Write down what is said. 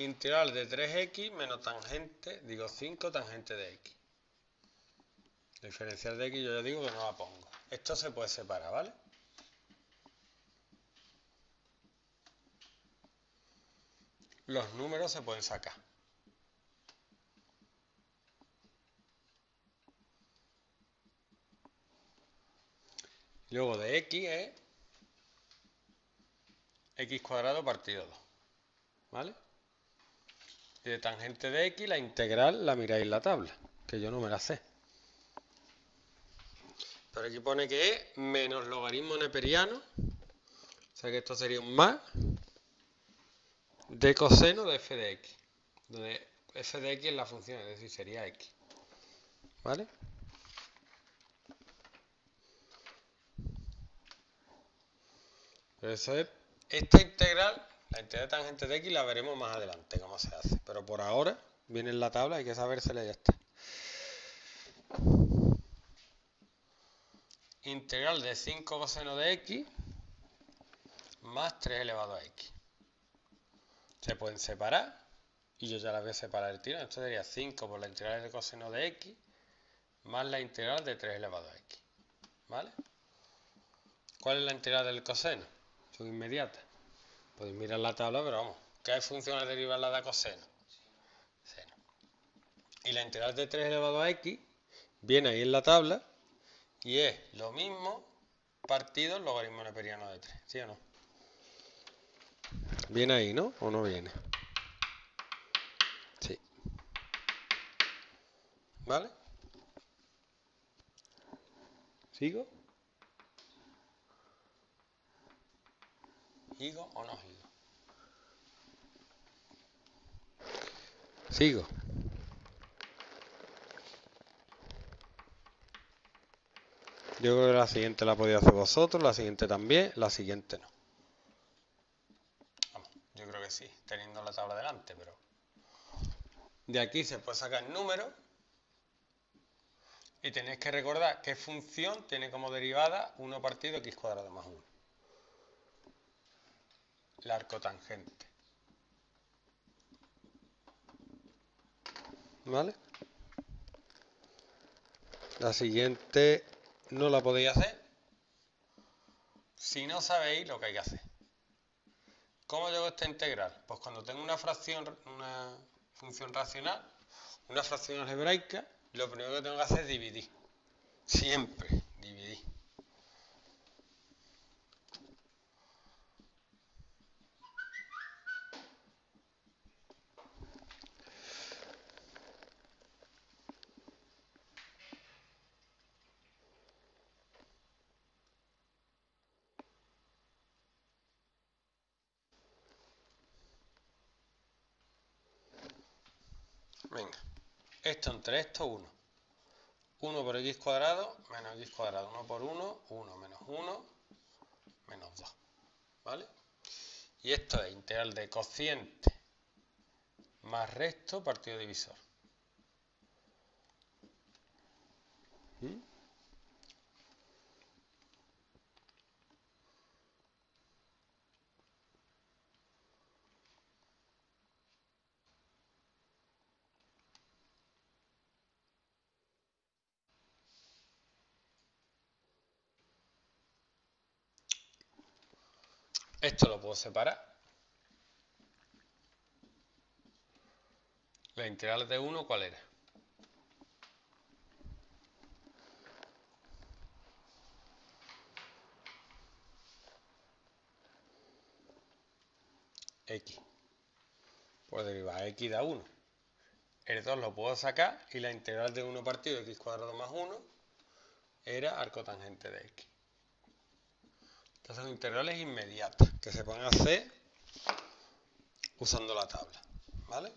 integral de 3x menos tangente, digo 5 tangente de x. Diferencial de x yo ya digo que no la pongo. Esto se puede separar, ¿vale? Los números se pueden sacar. Luego de x es x cuadrado partido 2. ¿Vale? De tangente de x, la integral la miráis en la tabla, que yo no me la sé. Pero aquí pone que es menos logaritmo neperiano, o sea que esto sería un más de coseno de f de x, donde f de x es la función, es decir, sería x. ¿Vale? Eso es, esta integral, la integral de tangente de x, la veremos más adelante cómo se hace. Pero por ahora, viene en la tabla, hay que sabérsela y ya está. Integral de 5 coseno de x más 3 elevado a x. Se pueden separar y yo ya la voy a separar el tiro. Esto sería 5 por la integral de coseno de x más la integral de 3 elevado a x. ¿Vale? ¿Cuál es la integral del coseno? Son inmediatas. Podéis mirar la tabla, pero vamos. ¿Qué funciones derivan la de coseno? Seno. Y la integral de 3 elevado a x viene ahí en la tabla y es lo mismo partido el logaritmo neperiano de 3. ¿Sí o no? Viene ahí, ¿no? ¿O no viene? Sí. ¿Vale? ¿Sigo? ¿Sigo o no sigo? Sigo. Yo creo que la siguiente la podéis hacer vosotros, la siguiente también, la siguiente no. Vamos, yo creo que sí, teniendo la tabla delante, pero... De aquí se puede sacar el número y tenéis que recordar qué función tiene como derivada 1 partido x cuadrado más 1. La arcotangente. ¿Vale? La siguiente no la podéis hacer si no sabéis lo que hay que hacer. ¿Cómo llego a esta integral? Pues cuando tengo una fracción, una función racional, una fracción algebraica, lo primero que tengo que hacer es dividir. Siempre dividir. Venga, esto entre esto 1. 1 por x cuadrado menos x cuadrado. 1 por 1, 1 menos 1, menos 2. ¿Vale? Y esto es integral de cociente más resto partido divisor. ¿Mm? Esto lo puedo separar. La integral de 1, ¿cuál era? X. Pues derivar X da 1. El 2 lo puedo sacar y la integral de 1 partido X cuadrado más 1 era arcotangente de X. Son integrales inmediatas que se pueden hacer usando la tabla. ¿Vale?